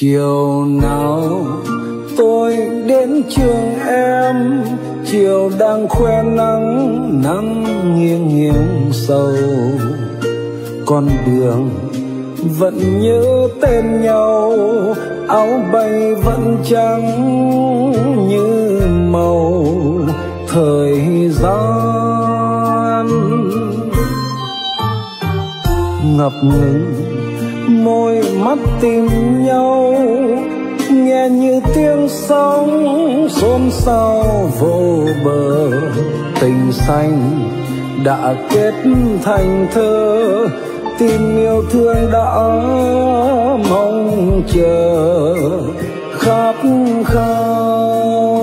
chiều nào tôi đến trường em, chiều đang khoe nắng nắng nghiêng nghiêng sâu con đường vẫn nhớ tên nhau, áo bay vẫn trắng như màu. Thời gian ngập ngừng môi mắt tìm nhau, nghe như tiếng sóng xôn xao vô bờ. Tình xanh đã kết thành thơ tìm yêu thương đã mong chờ. Khát khao.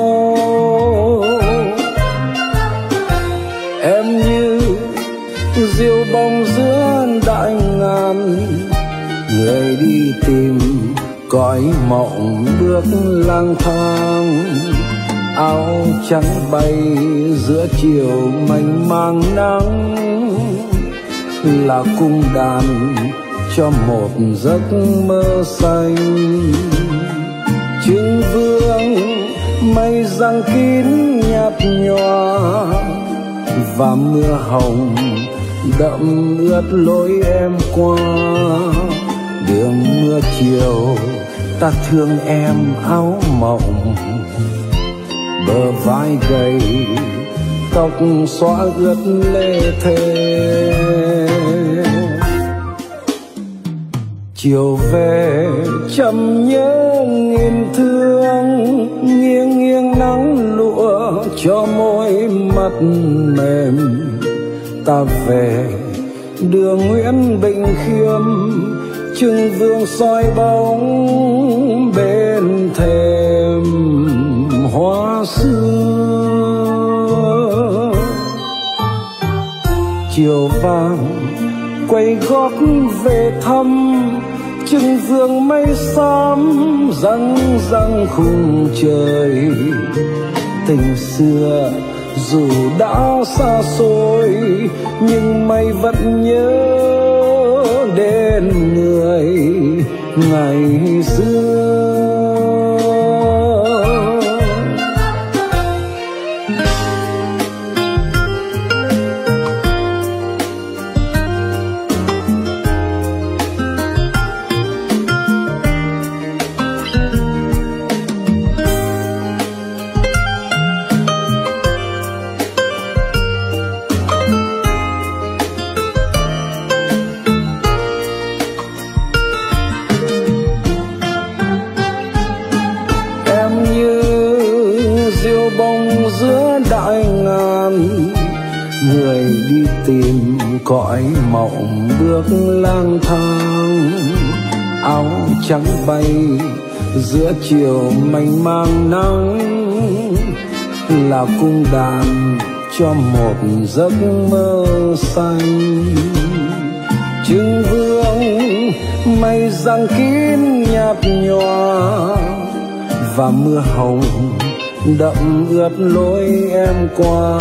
Người đi tìm, cõi mộng bước lang thang. Áo trắng bay giữa chiều mênh mang nắng, là cung đàn cho một giấc mơ xanh. Trưng vương mây răng kín nhạt nhòa, và mưa hồng đậm ướt lối em qua đường mưa chiều, ta thương em áo mộng. Bờ vai gầy, tóc xóa ướt lê thê. Chiều về, chậm nhớ nghìn thương, nghiêng nghiêng nắng lụa cho môi mặt mềm. Ta về đường nguyễn bình khiêm trưng vương soi bóng bên thềm hoa xưa. Chiều vàng quay gót về thăm, trưng vương mây xám răng răng khung trời. Tình xưa dù đã xa xôi, nhưng mây vẫn nhớ đến người ngày xưa. Bông giữa đại ngàn. Người đi tìm cõi mộng bước lang thang. Áo trắng bay giữa chiều mênh mang nắng. Là cung đàn cho một giấc mơ xanh. Trưng vương mây răng kín nhạt nhòa và mưa hồng đậm ướt lối em qua.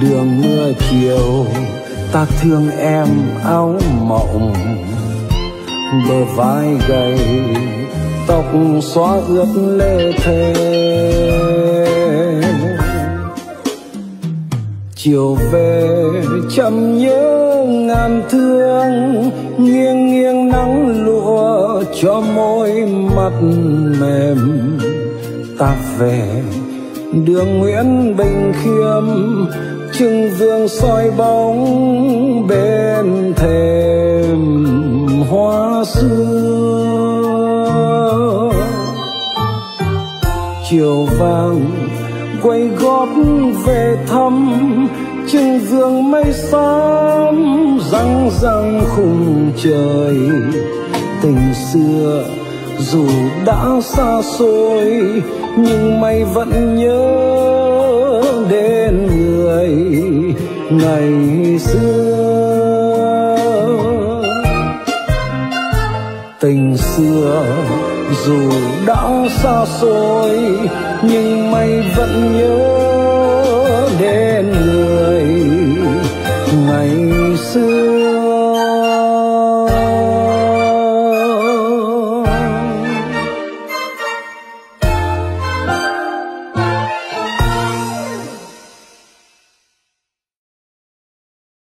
Đường mưa chiều, ta thương em áo mộng. Bờ vai gầy, tóc xóa ướt lê thê. Chiều về, chậm nhớ ngàn thương. Nghiêng nghiêng nắng lụa cho môi mặt mềm ta về. Đường nguyễn bình khiêm, trưng dương soi bóng bên thềm hoa xưa. Chiều vàng quay gót về thăm, trưng dương mây xám răng răng khung trời. Tình xưa dù đã xa xôi, nhưng mày vẫn nhớ đến người ngày xưa. Tình xưa dù đã xa xôi, nhưng mày vẫn nhớ đến người ngày xưa.